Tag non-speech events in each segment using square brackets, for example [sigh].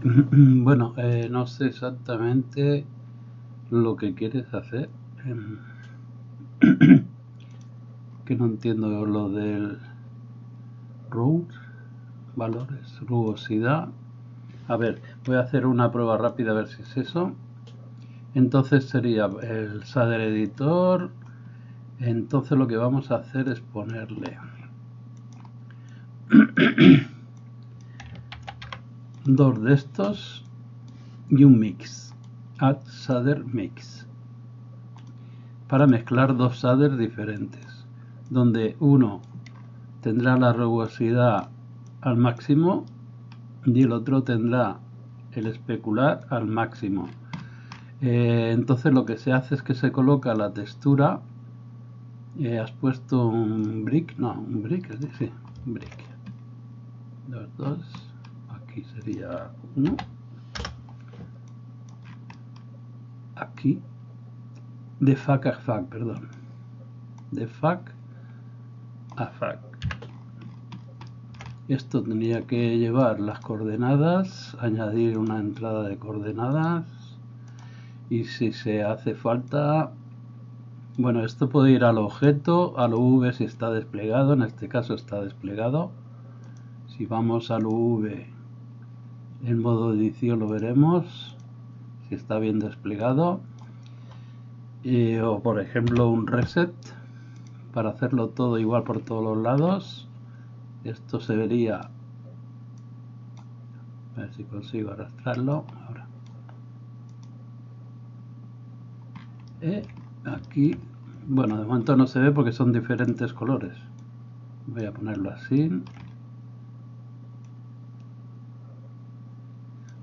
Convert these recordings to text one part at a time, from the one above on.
[clears throat] Bueno, eh, no sé exactamente lo que quieres hacer. Em, [clears throat] que no entiendo lo del root, valores, rugosidad. A ver, voy a hacer una prueba rápida a ver si es eso. Entonces sería el shader editor. Entonces lo que vamos a hacer es ponerle [clears throat] dos de estos y un mix. Add shader mix. Para mezclar dos shaders diferentes. Donde uno tendrá la rugosidad al máximo y el otro tendrá el especular al máximo. Eh, entonces lo que se hace es que se coloca la textura. Eh, has puesto un brick, no, un brick, sí, un brick. Dos, dos sería uno. Aquí. De fac a fac perdón. De fac a fac. Esto tendría que llevar las coordenadas añadir una entrada de coordenadas. Y si se hace falta bueno esto puede ir al objeto al v si está desplegado en este caso está desplegado. Si vamos al v en modo edición lo veremos si está bien desplegado. O por ejemplo un reset para hacerlo todo igual por todos los lados. Esto se vería a ver si consigo arrastrarlo ahora. Eh, aquí bueno de momento no se ve porque son diferentes colores. Voy a ponerlo así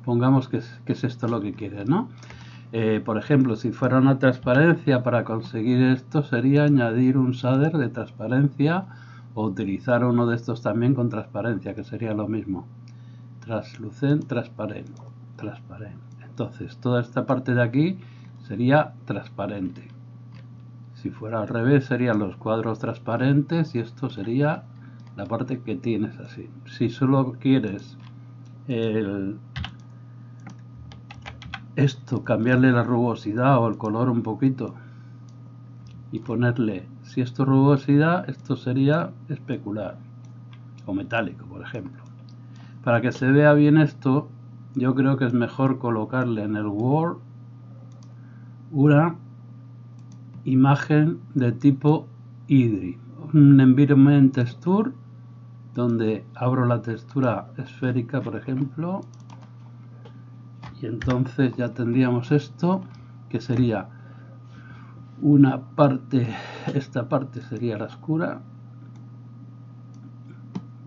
pongamos que es, esto lo que quiere, ¿no? Eh, por ejemplo, si fuera una transparencia, para conseguir esto sería añadir un shader de transparencia o utilizar uno de estos también con transparencia, que sería lo mismo. Translucent, transparente, transparente. Entonces, toda esta parte de aquí sería transparente. Si fuera al revés, serían los cuadros transparentes y esto sería la parte que tienes así. Si solo quieres el, esto, cambiarle la rugosidad o el color un poquito y ponerle, si esto es rugosidad, esto sería especular o metálico, por ejemplo. Para que se vea bien esto, yo creo que es mejor colocarle en el Word una imagen de tipo IDRI, un Environment Texture, donde abro la textura esférica, por ejemplo, y entonces ya tendríamos esto que sería una parte esta parte sería la oscura.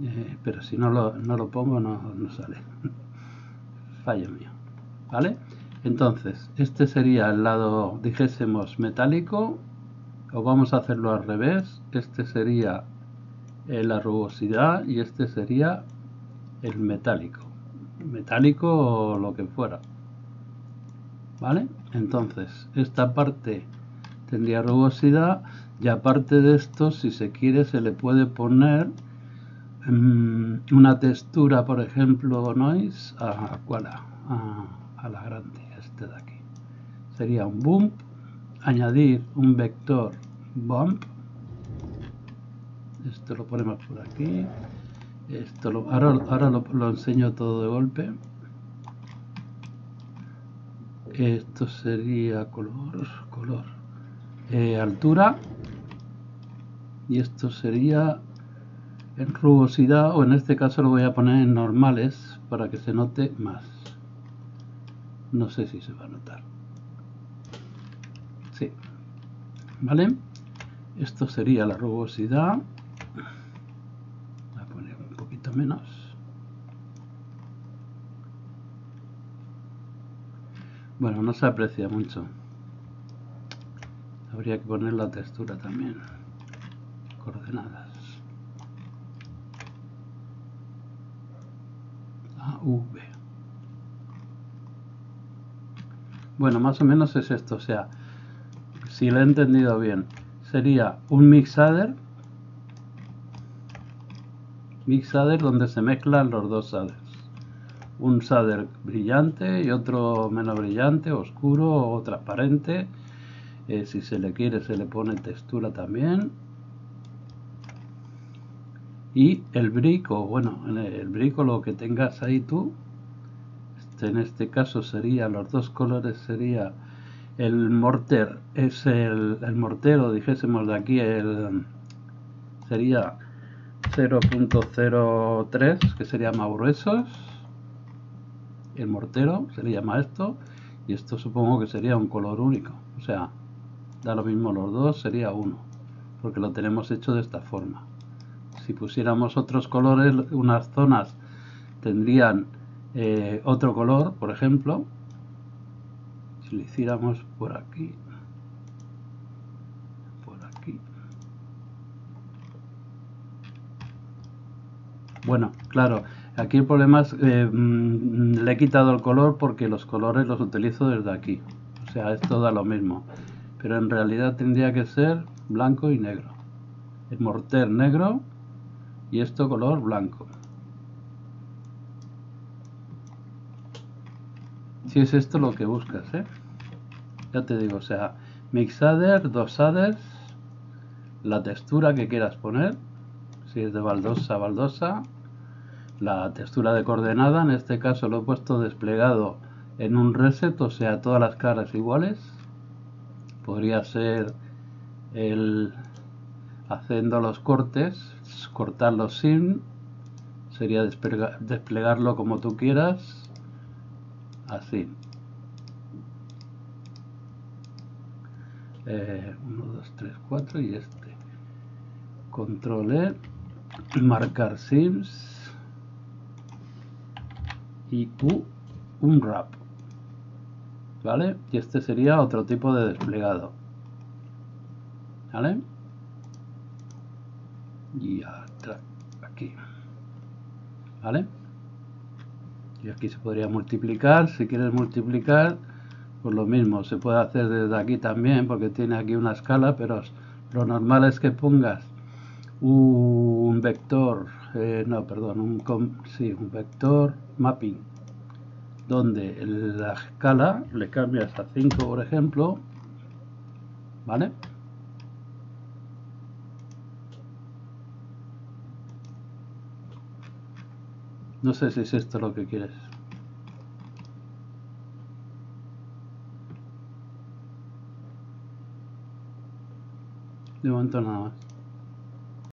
Eh, pero si no lo, no lo pongo no, no sale. [laughs] Fallo mío vale entonces este sería el lado dijésemos metálico. O vamos a hacerlo al revés. Este sería la rugosidad y este sería el metálico metálico o lo que fuera. Vale entonces esta parte tendría rugosidad y aparte de esto si se quiere se le puede poner mm, una textura por ejemplo noise a, a, a la grande este de aquí. Sería un bump añadir un vector bump. Esto lo ponemos por aquí esto lo, ahora, ahora lo, enseño todo de golpe. Esto sería color color. Eh, altura. Y esto sería en rugosidad o en este caso lo voy a poner en normales para que se note más. No sé si se va a notar. Sí. Vale esto sería la rugosidad menos. Bueno, no se aprecia mucho. Habría que poner la textura también. Coordenadas. V Bueno, más o menos es esto. O sea, si lo he entendido bien, sería un mixader mixader donde se mezclan los dos shaders un shader brillante y otro menos brillante, oscuro o transparente. Eh, si se le quiere se le pone textura también. Y el brico, bueno, el brico lo que tengas ahí tú, este, en este caso sería, los dos colores sería el morter, es el, el mortero, dijésemos de aquí, el sería 0.03, que sería más gruesos el mortero, se le llama esto, y esto supongo que sería un color único, o sea, da lo mismo los dos, sería uno, porque lo tenemos hecho de esta forma. Si pusiéramos otros colores, unas zonas tendrían eh, otro color, por ejemplo, si lo hiciéramos por aquí, por aquí. Bueno, claro, Aquí el problema es, eh, mm, le he quitado el color porque los colores los utilizo desde aquí. O sea, es todo lo mismo. Pero en realidad tendría que ser blanco y negro. El morter negro y esto color blanco. Si es esto lo que buscas, ¿eh? Ya te digo, o sea, mixader, dos shaders, la textura que quieras poner, si es de baldosa, baldosa, la textura de coordenada, en este caso lo he puesto desplegado en un reset, o sea, todas las caras iguales. Podría ser el haciendo los cortes, cortarlo sin, sería desplegarlo como tú quieras, así. 1, 2, 3, 4 y este. Control E, marcar sims y Q un wrap ¿vale? y este sería otro tipo de desplegado ¿vale? y aquí ¿vale? y aquí se podría multiplicar si quieres multiplicar pues lo mismo se puede hacer desde aquí también porque tiene aquí una escala pero lo normal es que pongas vector eh, no, perdón, un, sí, un vector mapping, donde la escala le cambias a 5, por ejemplo, ¿vale? No sé si es esto lo que quieres. De momento nada más.